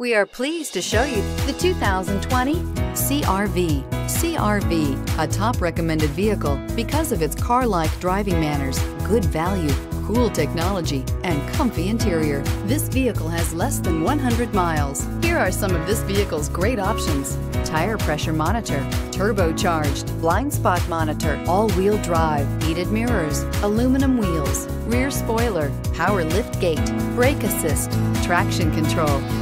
We are pleased to show you the 2020 CRV. CRV, a top recommended vehicle because of its car-like driving manners, good value, cool technology, and comfy interior. This vehicle has less than 100 miles. Here are some of this vehicle's great options. Tire pressure monitor, turbocharged, blind spot monitor, all-wheel drive, heated mirrors, aluminum wheels, rear spoiler, power lift gate, brake assist, traction control.